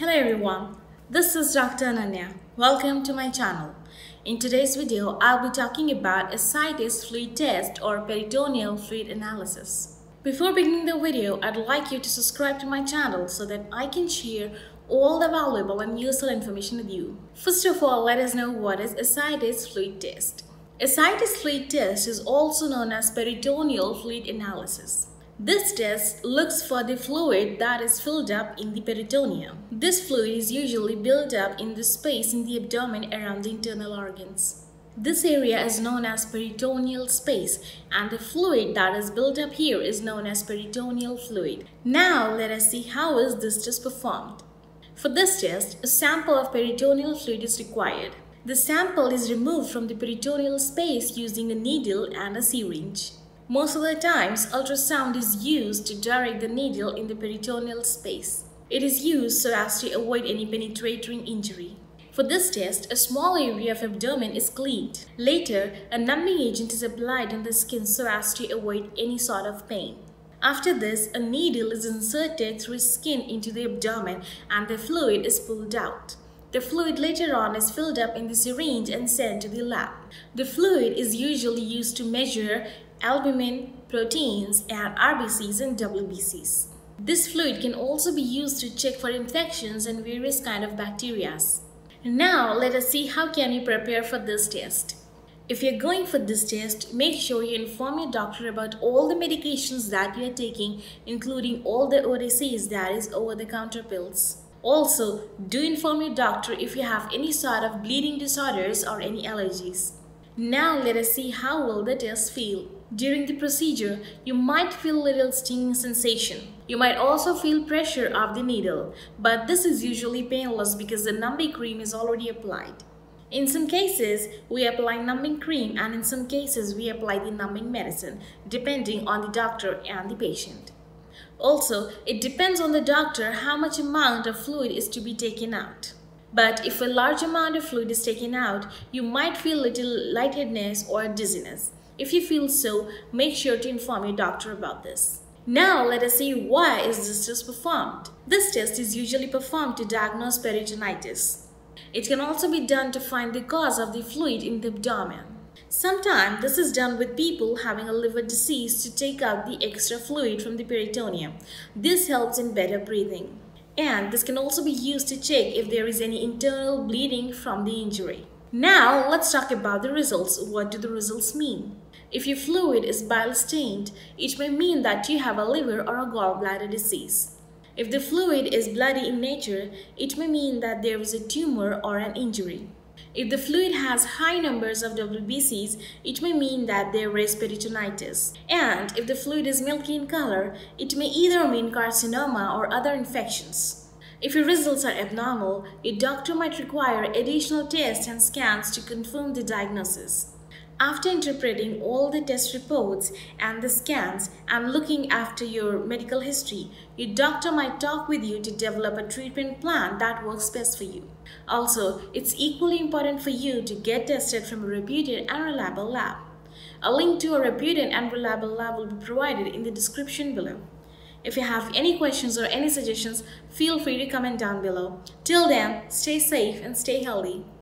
Hello everyone, this is Dr. Ananya. Welcome to my channel. In today's video, I'll be talking about ascites fluid test or peritoneal fluid analysis. Before beginning the video, I'd like you to subscribe to my channel so that I can share all the valuable and useful information with you. First of all, let us know what is ascites fluid test. Ascites fluid test is also known as peritoneal fluid analysis. This test looks for the fluid that is filled up in the peritoneum. This fluid is usually built up in the space in the abdomen around the internal organs. This area is known as peritoneal space and the fluid that is built up here is known as peritoneal fluid. Now let us see how is this test performed. For this test, a sample of peritoneal fluid is required. The sample is removed from the peritoneal space using a needle and a syringe. Most of the times, ultrasound is used to direct the needle in the peritoneal space. It is used so as to avoid any penetrating injury. For this test, a small area of abdomen is cleaned. Later, a numbing agent is applied on the skin so as to avoid any sort of pain. After this, a needle is inserted through skin into the abdomen and the fluid is pulled out. The fluid later on is filled up in the syringe and sent to the lab. The fluid is usually used to measure albumin, proteins, and RBCs and WBCs. This fluid can also be used to check for infections and various kind of bacteria. Now let us see how can you prepare for this test. If you're going for this test, make sure you inform your doctor about all the medications that you are taking, including all the OTCs that is over-the-counter pills. Also, do inform your doctor if you have any sort of bleeding disorders or any allergies. Now let us see how will the test feel. During the procedure, you might feel little stinging sensation. You might also feel pressure of the needle, but this is usually painless because the numbing cream is already applied. In some cases, we apply numbing cream and in some cases, we apply the numbing medicine, depending on the doctor and the patient. Also, it depends on the doctor how much amount of fluid is to be taken out. But if a large amount of fluid is taken out, you might feel little lightheadedness or dizziness. If you feel so, make sure to inform your doctor about this. Now let us see why is this test performed. This test is usually performed to diagnose peritonitis. It can also be done to find the cause of the fluid in the abdomen. Sometimes this is done with people having a liver disease to take out the extra fluid from the peritoneum. This helps in better breathing. And this can also be used to check if there is any internal bleeding from the injury. Now let's talk about the results. What do the results mean? If your fluid is bile stained, it may mean that you have a liver or a gallbladder disease. If the fluid is bloody in nature, it may mean that there is a tumor or an injury. If the fluid has high numbers of WBCs, it may mean that there is peritonitis. And if the fluid is milky in color, it may either mean carcinoma or other infections. If your results are abnormal, your doctor might require additional tests and scans to confirm the diagnosis. After interpreting all the test reports and the scans and looking after your medical history, your doctor might talk with you to develop a treatment plan that works best for you. Also, it's equally important for you to get tested from a reputed and reliable lab. A link to a reputed and reliable lab will be provided in the description below. If you have any questions or any suggestions, feel free to comment down below. Till then, stay safe and stay healthy.